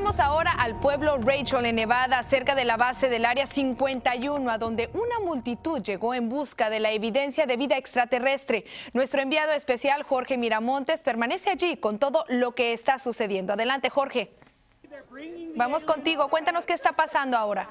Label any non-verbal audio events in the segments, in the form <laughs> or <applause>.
Vamos ahora al pueblo Rachel en Nevada, cerca de la base del Área 51, a donde una multitud llegó en busca de la evidencia de vida extraterrestre. Nuestro enviado especial, Jorge Miramontes, permanece allí con todo lo que está sucediendo. Adelante, Jorge. Vamos contigo, cuéntanos qué está pasando ahora.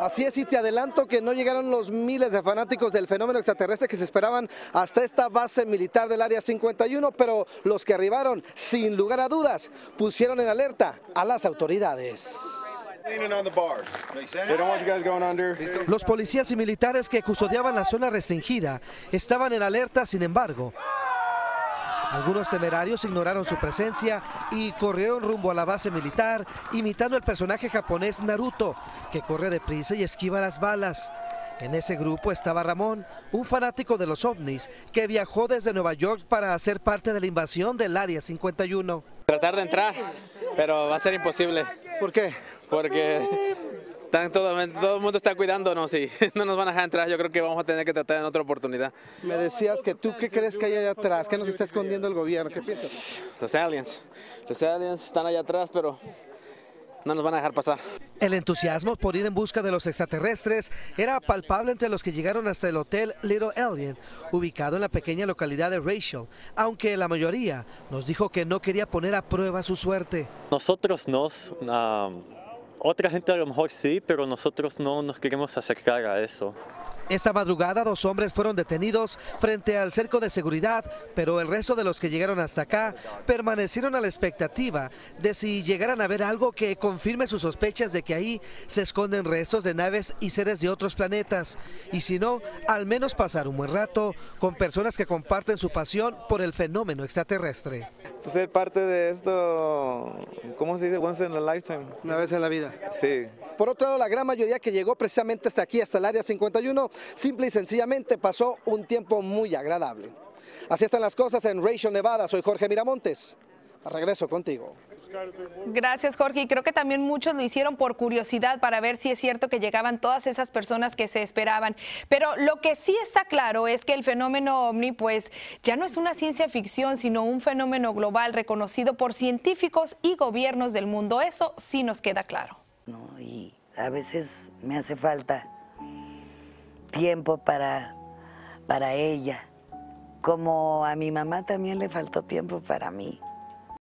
Así es, y te adelanto que no llegaron los miles de fanáticos del fenómeno extraterrestre que se esperaban hasta esta base militar del Área 51, pero los que arribaron, sin lugar a dudas, pusieron en alerta a las autoridades. Los policías y militares que custodiaban la zona restringida estaban en alerta, sin embargo, algunos temerarios ignoraron su presencia y corrieron rumbo a la base militar, imitando el personaje japonés Naruto, que corre deprisa y esquiva las balas. En ese grupo estaba Ramón, un fanático de los ovnis, que viajó desde Nueva York para hacer parte de la invasión del Área 51. Tratar de entrar, pero va a ser imposible. ¿Por qué? Porque todo, todo el mundo está cuidándonos y <laughs> no nos van a dejar entrar. Yo creo que vamos a tener que tratar en otra oportunidad. Me decías que tú, ¿qué crees que hay allá atrás? ¿Qué nos está escondiendo el gobierno? ¿Qué piensas? Los aliens. Los aliens están allá atrás, pero no nos van a dejar pasar. El entusiasmo por ir en busca de los extraterrestres era palpable entre los que llegaron hasta el hotel Little Alien, ubicado en la pequeña localidad de Rachel, aunque la mayoría nos dijo que no quería poner a prueba su suerte. Nosotros nos... Otra gente a lo mejor sí, pero nosotros no nos queremos acercar a eso. Esta madrugada dos hombres fueron detenidos frente al cerco de seguridad, pero el resto de los que llegaron hasta acá permanecieron a la expectativa de si llegaran a ver algo que confirme sus sospechas de que ahí se esconden restos de naves y seres de otros planetas. Y si no, al menos pasar un buen rato con personas que comparten su pasión por el fenómeno extraterrestre ser parte de esto, ¿cómo se dice? Once in a lifetime. Una vez en la vida. Sí. Por otro lado, la gran mayoría que llegó precisamente hasta aquí, hasta el área 51, simple y sencillamente pasó un tiempo muy agradable. Así están las cosas en Rachel, Nevada. Soy Jorge Miramontes. Regreso contigo. Gracias, Jorge. Y creo que también muchos lo hicieron por curiosidad para ver si es cierto que llegaban todas esas personas que se esperaban. Pero lo que sí está claro es que el fenómeno ovni, pues, ya no es una ciencia ficción, sino un fenómeno global reconocido por científicos y gobiernos del mundo. Eso sí nos queda claro. No, y a veces me hace falta tiempo para, para ella, como a mi mamá también le faltó tiempo para mí.